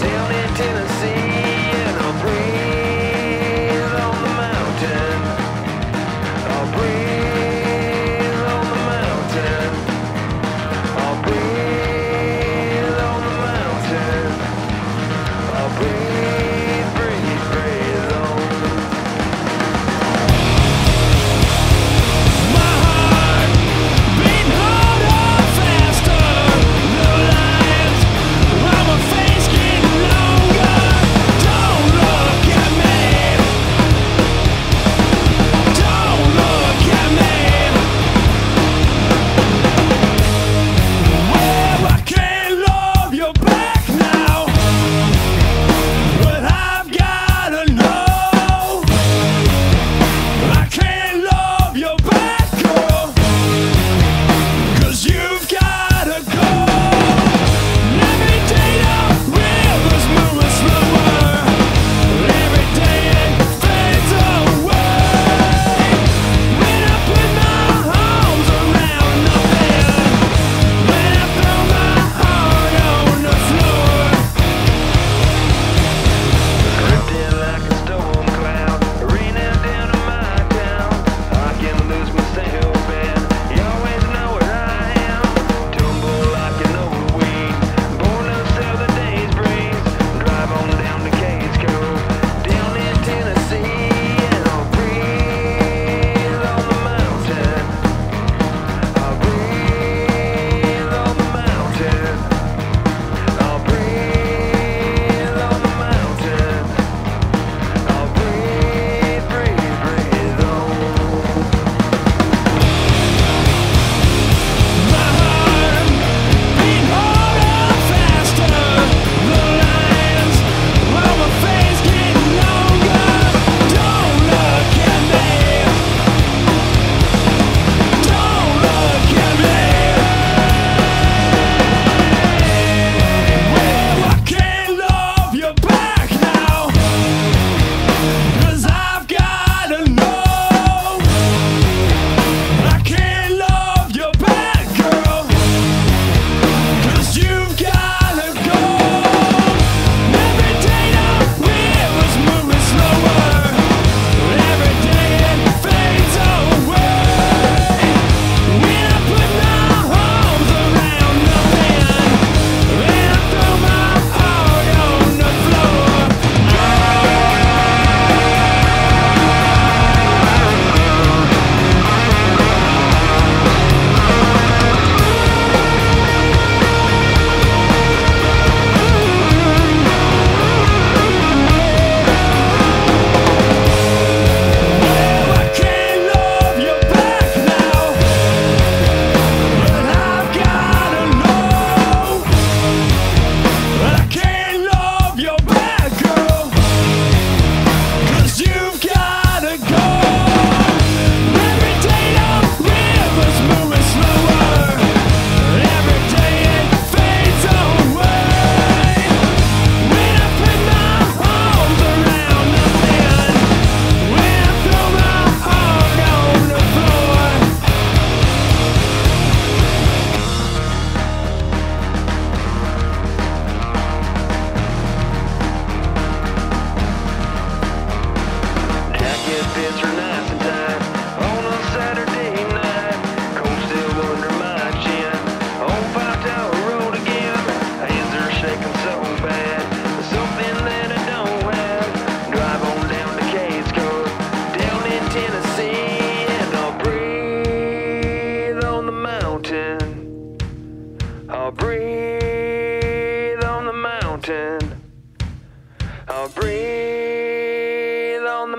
down in Tennessee.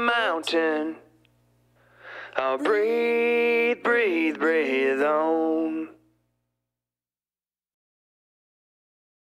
Mountain. I'll breathe, breathe, breathe on.